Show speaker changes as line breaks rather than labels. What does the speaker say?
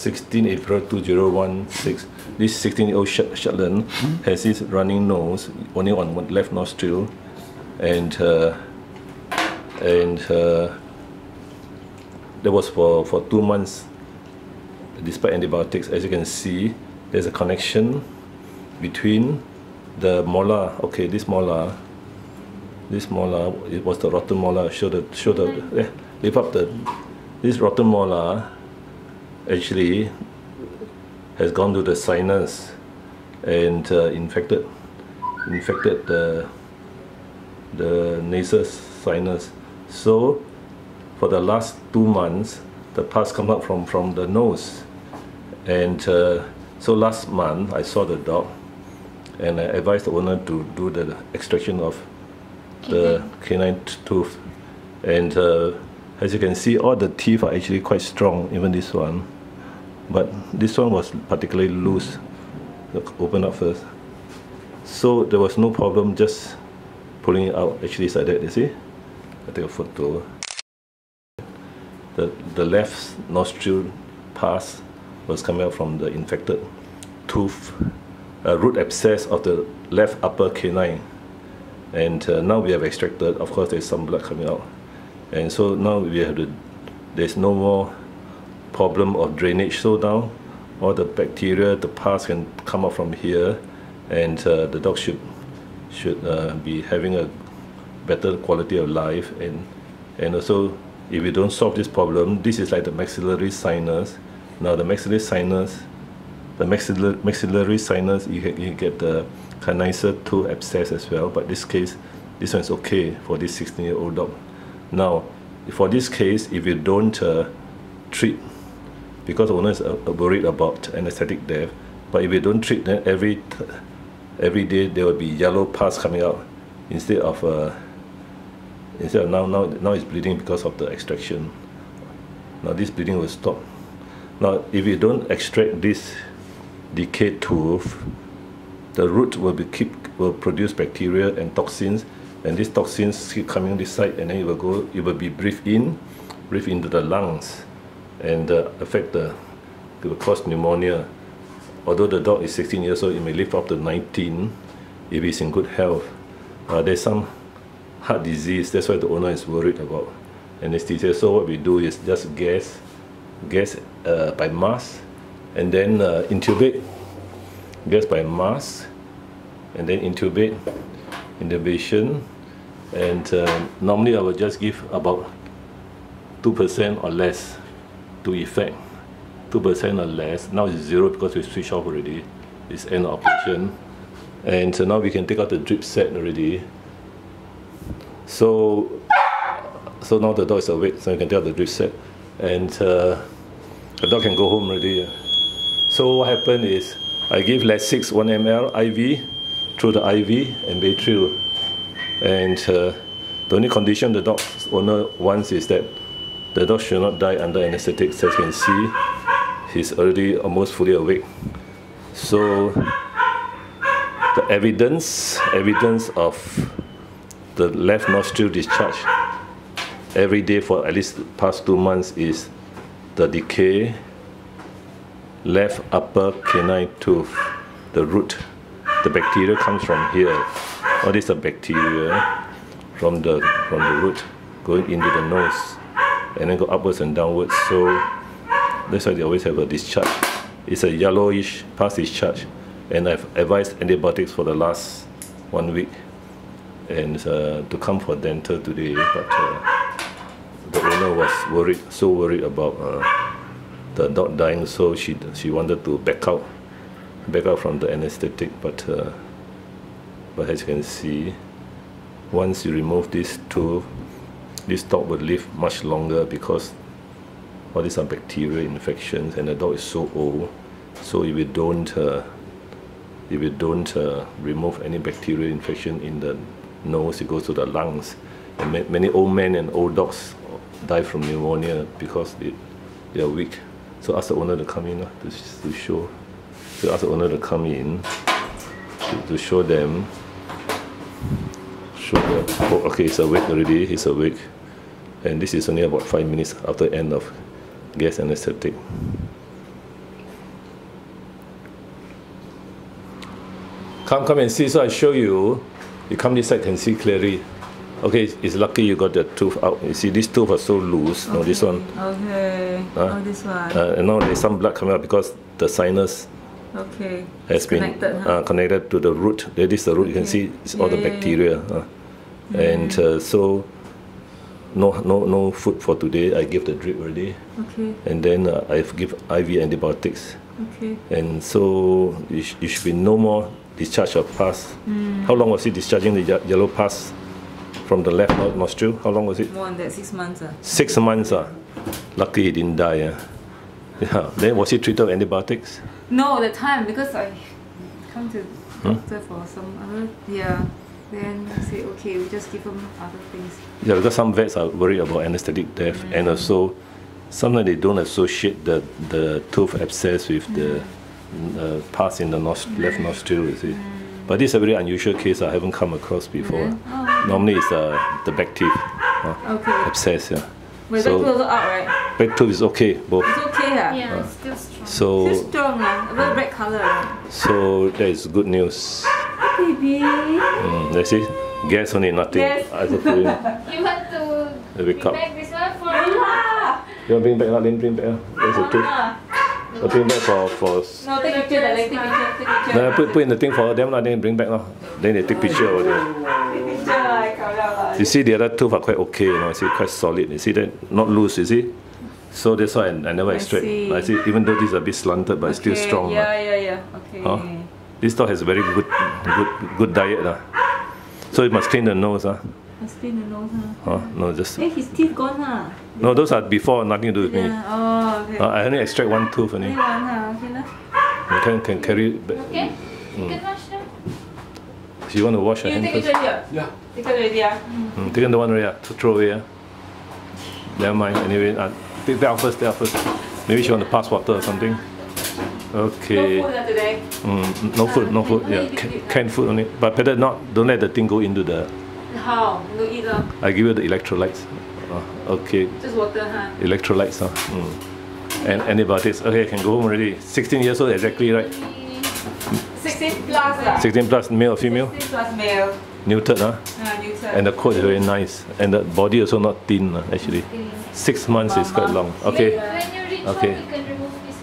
16 April 2016. This 16 year old Shetland has this running nose, only on one left nostril, and uh, and uh, that was for, for two months despite antibiotics. As you can see, there's a connection between the molar, okay, this molar, this molar, it was the rotten molar, show the, show the, eh, lift up the, this rotten molar actually has gone to the sinus and uh, infected, infected the, the nasal sinus. So for the last two months, the pus come up from, from the nose. And uh, so last month, I saw the dog and I advised the owner to do the extraction of the canine tooth. And uh, as you can see, all the teeth are actually quite strong, even this one. But this one was particularly loose. Open up first. So there was no problem just pulling it out. Actually, it's like that, you see? I take a photo the, the left nostril pus was coming out from the infected tooth, uh, root abscess of the left upper canine. And uh, now we have extracted, of course there's some blood coming out. And so now we have the, there's no more problem of drainage. So now all the bacteria, the pus can come out from here and uh, the dog should, should uh, be having a better quality of life and, and also if we don't solve this problem, this is like the maxillary sinus. Now the maxillary sinus, the maxillary, maxillary sinus, you, you get the carnassial tooth abscess as well, but this case, this one is okay for this 16 year old dog. Now, for this case, if you don't uh, treat, because the owner is uh, worried about anesthetic death, but if you don't treat, then every, every day there will be yellow pus coming out instead of uh, Instead of now, now, now it's bleeding because of the extraction. Now this bleeding will stop. Now if you don't extract this decayed tooth, the root will be keep will produce bacteria and toxins, and these toxins keep coming this side, and then it will go. It will be breathed in, breathed into the lungs, and uh, affect the. It will cause pneumonia. Although the dog is 16 years old, it may live up to 19 if he's in good health. Uh, there's some heart disease. That's why the owner is worried about anesthesia. So what we do is just gas, gas uh, by mask, and then uh, intubate, gas by mask, and then intubate, intubation, and uh, normally I will just give about two percent or less to effect. Two percent or less. Now it's zero because we switch off already. It's end of operation, and so now we can take out the drip set already. So, so now the dog is awake, so you can tell the drip set, and uh, the dog can go home already. So what happened is, I give Lasix 1 ml IV through the IV and Baytril, and uh, the only condition the dog owner wants is that the dog should not die under anesthetic. As you can see, he's already almost fully awake. So the evidence, evidence of the left nostril discharge every day for at least past two months is the decay left upper canine tooth, the root. The bacteria comes from here. All these are bacteria from the from the root going into the nose and then go upwards and downwards. So that's why they always have a discharge. It's a yellowish pus discharge and I've advised antibiotics for the last one week and uh, to come for dental today, but uh, the owner was worried, so worried about uh, the dog dying, so she she wanted to back out, back out from the anesthetic. But uh, but as you can see, once you remove this tooth, this dog will live much longer because all these are bacterial infections, and the dog is so old. So if you don't uh, if you don't uh, remove any bacterial infection in the nose, it goes to the lungs. And ma many old men and old dogs die from pneumonia because they, they are weak. So ask the owner to come in uh, to, to show. So ask the owner to come in to, to show them. Show them. Oh, okay, he's awake already. He's awake and this is only about 5 minutes after end of gas anesthetic. Come, come and see. So I show you. You come this side and see clearly. Okay, it's lucky you got the tooth out. You see, this tooth are so loose. Okay. No, this one.
Okay.
Huh?
Oh, this one.
Uh, and now there's some blood coming out because the sinus
okay.
has
it's
been
connected, huh?
uh, connected to the root. There is the root. Okay. You can see it's yeah, all the
bacteria. Yeah, yeah.
Uh, and so no, no, no food for today. I give the drip already,
Okay.
and then uh, I give IV antibiotics.
Okay.
And so you, sh- you should be no more discharge of pus. How long was he discharging the ye- yellow pus from the left nostril? How long was it?
More than that, six months. Uh.
Six months. Uh. Lucky he didn't die. Uh. Yeah. Then was he treated with antibiotics?
No, the time because I come to
Hmm?
doctor for some other yeah. Then I say okay, we just give him other things.
Yeah, because some vets are worried about anesthetic death, and also sometimes they don't associate the the tooth abscess with the uh, pus in the nos- left nostril. You see, but this is a very unusual case I haven't come across before.
Oh,
Normally, it's uh, the back teeth uh,
okay.
abscess. Yeah,
Wait,
So-
back also out, right?
back tooth is okay both.
It's okay, ah.
Yeah, it's still strong.
So
Still strong, ah. Very red color.
so that is good news.
Baby.
Mm, let's see, gas only nothing.
Yes.
You want to bring
cut.
back this one for
Ah.
You want bring back? lah, Then bring back. lah. There's a tooth.
Ah.
Bring back for for
No, take picture, darling. Take picture. Take picture.
Then I put, put in the thing for them, lah, then bring back. lah. Then they take picture of it.
Take picture, I count out, ah.
You see the other tooth are quite okay, you know, you see quite solid. You see that not loose, you see? So that's why I, I never
I
extract.
see.
I see even though this is a bit slanted but it's still
Okay,
strong.
Yeah,
lah.
yeah, yeah. Okay.
Huh? This dog has a very good good good diet. lah. So you must clean the nose. Huh?
Must clean the nose, huh?
Huh? No, just
Eh, his teeth gone, huh?
no, those are before, nothing to do with me.
Oh, okay.
Uh, I only extract one tooth
Only
only.
one, huh? Okay, lah.
You can, can carry back.
Okay? You can wash them.
You want to wash your
You take
first.
picture here?
Yeah.
Take it already, ah?
Mm, taken the one already, ah, to throw away. ah. Never mind, anyway. Uh, take that out first, take out first. Maybe she want to pass water or something. Okay.
No food today.
Mm, no food, no food. Yeah, ca- canned food only. But better not. Don't let the thing go into the.
How? No eat, lah.
I give you the electrolytes. Uh, okay,
Just water, huh?
electrolytes. Uh, mm. And antibiotics. Okay, I can go home already. 16 years old, exactly right.
16 plus, ah.
16 plus, male or female?
16 plus male.
Neutered, huh?
Ah, Newton.
And the coat is very nice. And the body also not thin, uh, actually. Six months is quite long. Okay.
When you reach
Okay.
home, you can